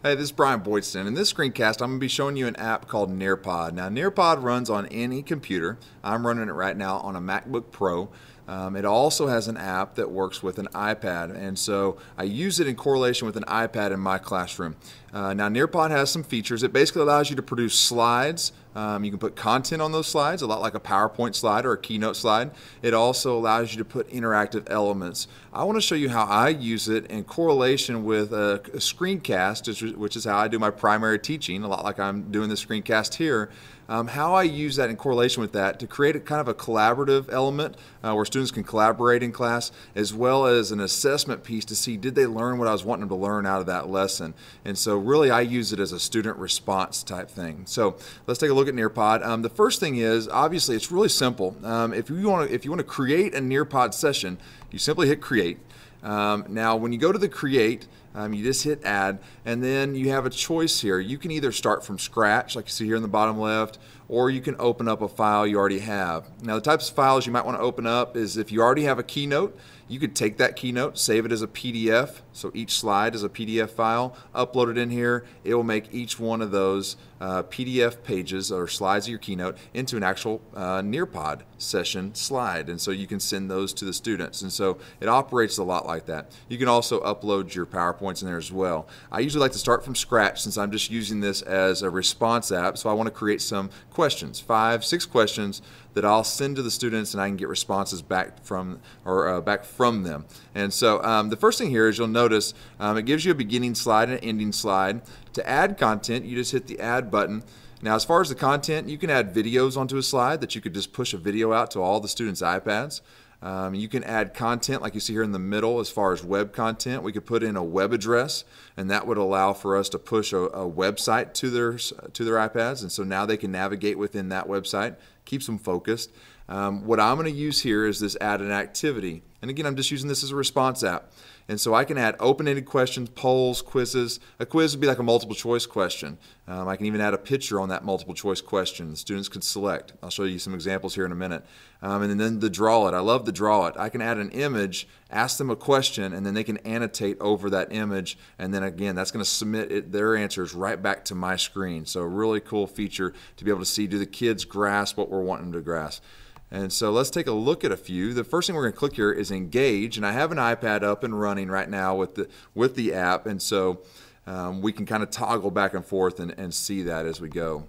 Hey, this is Brian Boydstun. In this screencast, I'm going to be showing you an app called Nearpod. Now, Nearpod runs on any computer. I'm running it right now on a MacBook Pro. Um, it also has an app that works with an iPad, and so I use it in correlation with an iPad in my classroom. Uh, now, Nearpod has some features. It basically allows you to produce slides. Um, you can put content on those slides, a lot like a PowerPoint slide or a Keynote slide. It also allows you to put interactive elements. I want to show you how I use it in correlation with a, a screencast, which is how I do my primary teaching, a lot like I'm doing this screencast here. Um, how I use that in correlation with that to create a kind of a collaborative element uh, where students can collaborate in class, as well as an assessment piece to see did they learn what I was wanting them to learn out of that lesson. And so really I use it as a student response type thing. So let's take a look at Nearpod. Um, the first thing is obviously it's really simple. Um, if you want to if you want to create a Nearpod session, you simply hit create. Um, now, when you go to the create, um, you just hit add, and then you have a choice here. You can either start from scratch, like you see here in the bottom left, or you can open up a file you already have. Now, the types of files you might want to open up is if you already have a keynote, you could take that keynote, save it as a PDF, so each slide is a PDF file, upload it in here. It will make each one of those uh, PDF pages or slides of your keynote into an actual uh, Nearpod session slide. And so you can send those to the students. And so it operates a lot like that. You can also upload your PowerPoints in there as well. I usually like to start from scratch since I'm just using this as a response app. So I want to create some questions, five, six questions that I'll send to the students and I can get responses back from or uh, back from them. And so um, the first thing here is you'll notice um, it gives you a beginning slide and an ending slide. To add content, you just hit the add button. Now, as far as the content, you can add videos onto a slide that you could just push a video out to all the students' iPads. Um, you can add content like you see here in the middle as far as web content. We could put in a web address and that would allow for us to push a, a website to their, to their iPads and so now they can navigate within that website, keeps them focused. Um, what I'm going to use here is this add an activity. And again, I'm just using this as a response app. And so I can add open-ended questions, polls, quizzes. A quiz would be like a multiple choice question. Um, I can even add a picture on that multiple choice question. The students can select. I'll show you some examples here in a minute. Um, and then the draw it. I love the draw it. I can add an image, ask them a question, and then they can annotate over that image. And then again, that's going to submit it, their answers right back to my screen. So a really cool feature to be able to see do the kids grasp what we're wanting them to grasp. And so let's take a look at a few. The first thing we're going to click here is engage, and I have an iPad up and running right now with the with the app, and so um, we can kind of toggle back and forth and, and see that as we go.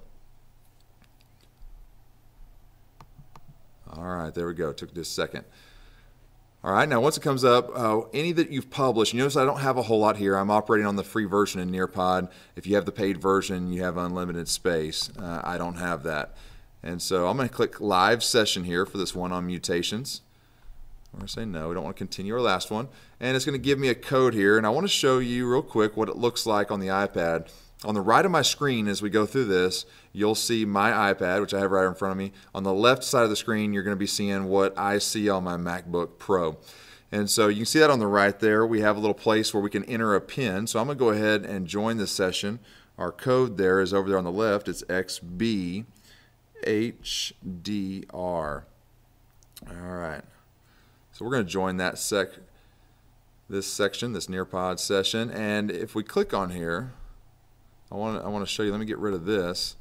All right, there we go. Took just a second. All right, now once it comes up, uh, any that you've published, you notice I don't have a whole lot here. I'm operating on the free version in Nearpod. If you have the paid version, you have unlimited space. Uh, I don't have that. And so I'm going to click live session here for this one on mutations. We're going to say no, we don't want to continue our last one. And it's going to give me a code here, and I want to show you real quick what it looks like on the iPad. On the right of my screen, as we go through this, you'll see my iPad, which I have right in front of me. On the left side of the screen, you're going to be seeing what I see on my MacBook Pro. And so you can see that on the right there. We have a little place where we can enter a pin. So I'm going to go ahead and join this session. Our code there is over there on the left. It's XB. HDR. All right. So we're going to join that sec this section, this Nearpod session, and if we click on here, I want to, I want to show you. Let me get rid of this.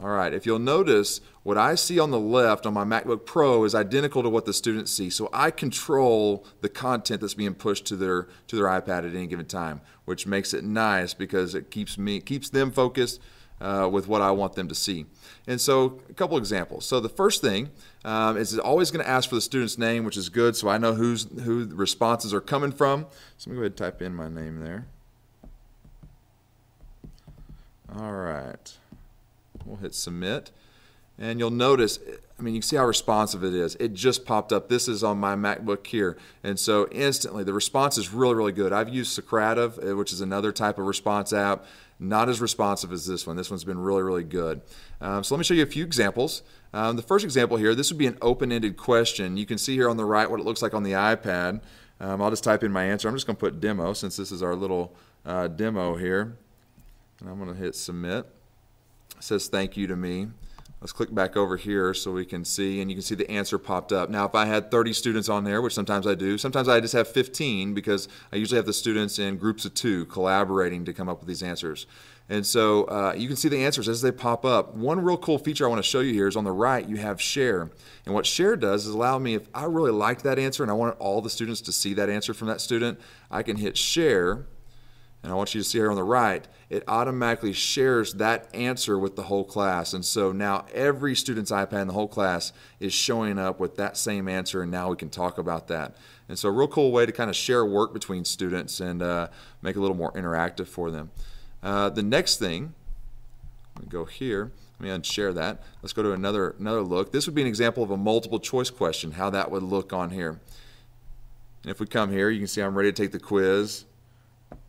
All right, if you'll notice, what I see on the left on my MacBook Pro is identical to what the students see. So I control the content that's being pushed to their to their iPad at any given time, which makes it nice because it keeps me keeps them focused uh, with what I want them to see. And so a couple examples. So the first thing um, is always going to ask for the student's name, which is good, so I know who's, who the responses are coming from. So let me go ahead and type in my name there. All right. We'll hit submit. And you'll notice, I mean, you can see how responsive it is. It just popped up. This is on my MacBook here. And so instantly, the response is really, really good. I've used Socrative, uh, which is another type of response app. Not as responsive as this one. This one's been really, really good. Um, so let me show you a few examples. Um, the first example here, this would be an open-ended question. You can see here on the right what it looks like on the iPad. Um, I'll just type in my answer. I'm just going to put demo since this is our little uh, demo here. And I'm going to hit submit. It says thank you to me. Let's click back over here so we can see, and you can see the answer popped up. Now, if I had 30 students on there, which sometimes I do, sometimes I just have 15 because I usually have the students in groups of two collaborating to come up with these answers. And so uh, you can see the answers as they pop up. One real cool feature I want to show you here is on the right, you have share. And what share does is allow me, if I really liked that answer and I wanted all the students to see that answer from that student, I can hit share and I want you to see here on the right, it automatically shares that answer with the whole class. And so now every student's iPad in the whole class is showing up with that same answer, and now we can talk about that. And so a real cool way to kind of share work between students and uh, make it a little more interactive for them. Uh, the next thing, let me go here, let me unshare that. Let's go to another, another look. This would be an example of a multiple choice question, how that would look on here. And if we come here, you can see I'm ready to take the quiz.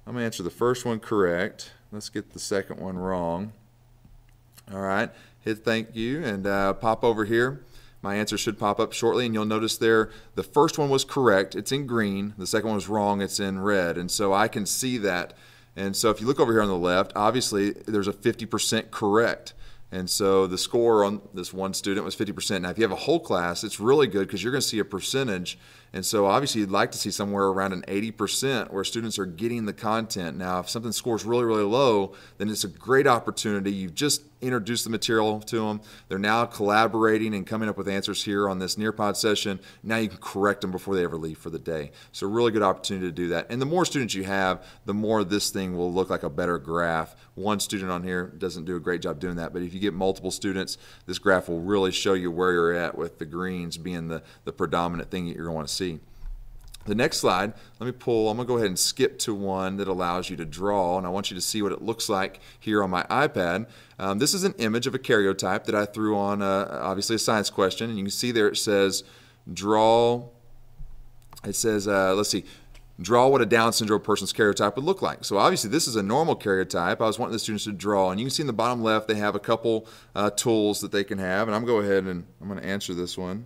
I'm going to answer the first one correct. Let's get the second one wrong. All right, hit thank you and uh, pop over here. My answer should pop up shortly, and you'll notice there the first one was correct. It's in green. The second one was wrong. It's in red. And so I can see that. And so if you look over here on the left, obviously there's a 50% correct. And so the score on this one student was 50%. Now, if you have a whole class, it's really good because you're going to see a percentage and so obviously you'd like to see somewhere around an 80% where students are getting the content. Now, if something scores really, really low, then it's a great opportunity. You've just introduced the material to them. They're now collaborating and coming up with answers here on this Nearpod session. Now you can correct them before they ever leave for the day. So really good opportunity to do that. And the more students you have, the more this thing will look like a better graph. One student on here doesn't do a great job doing that, but if you get multiple students, this graph will really show you where you're at with the greens being the, the predominant thing that you're going to see. The next slide, let me pull, I'm to go ahead and skip to one that allows you to draw, and I want you to see what it looks like here on my iPad. Um, this is an image of a karyotype that I threw on, uh, obviously, a science question, and you can see there it says draw, it says, uh, let's see, draw what a Down syndrome person's karyotype would look like. So obviously this is a normal karyotype. I was wanting the students to draw, and you can see in the bottom left they have a couple uh, tools that they can have, and I'm to go ahead and I'm going to answer this one.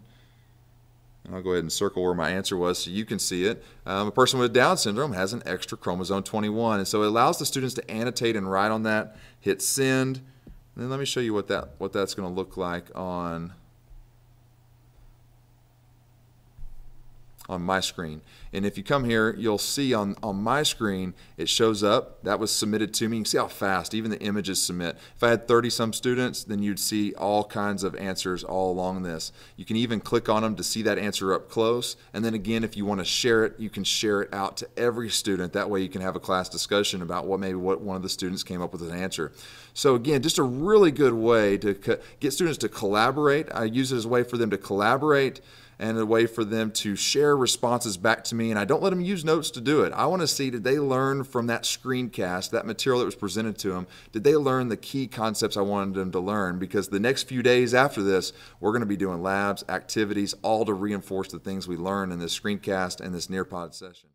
I'll go ahead and circle where my answer was so you can see it. Um, a person with Down syndrome has an extra chromosome 21, and so it allows the students to annotate and write on that, hit send, and then let me show you what that what that's going to look like on on my screen. And if you come here, you'll see on, on my screen, it shows up. That was submitted to me. You can see how fast even the images submit. If I had 30 some students, then you'd see all kinds of answers all along this. You can even click on them to see that answer up close. And then again, if you want to share it, you can share it out to every student. That way you can have a class discussion about what maybe what one of the students came up with an answer. So again, just a really good way to get students to collaborate. I use it as a way for them to collaborate and a way for them to share responses back to me. And I don't let them use notes to do it. I want to see did they learn from that screencast, that material that was presented to them, did they learn the key concepts I wanted them to learn? Because the next few days after this, we're going to be doing labs, activities, all to reinforce the things we learn in this screencast and this Nearpod session.